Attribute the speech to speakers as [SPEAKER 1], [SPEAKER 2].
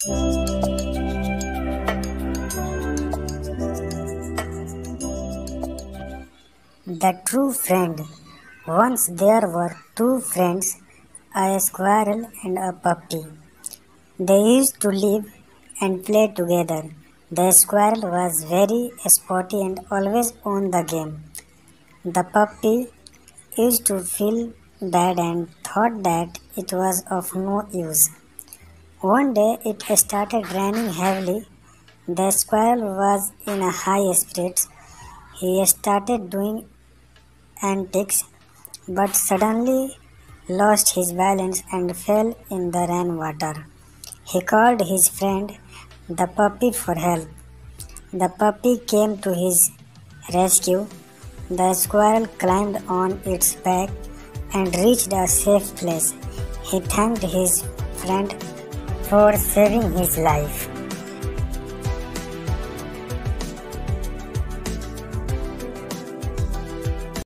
[SPEAKER 1] The True Friend Once there were two friends, a squirrel and a puppy. They used to live and play together. The squirrel was very sporty and always won the game. The puppy used to feel bad and thought that it was of no use. One day it started raining heavily. The squirrel was in a high spirits. He started doing antics, but suddenly lost his balance and fell in the rainwater. He called his friend the puppy for help. The puppy came to his rescue. The squirrel climbed on its back and reached a safe place. He thanked his friend for saving his life.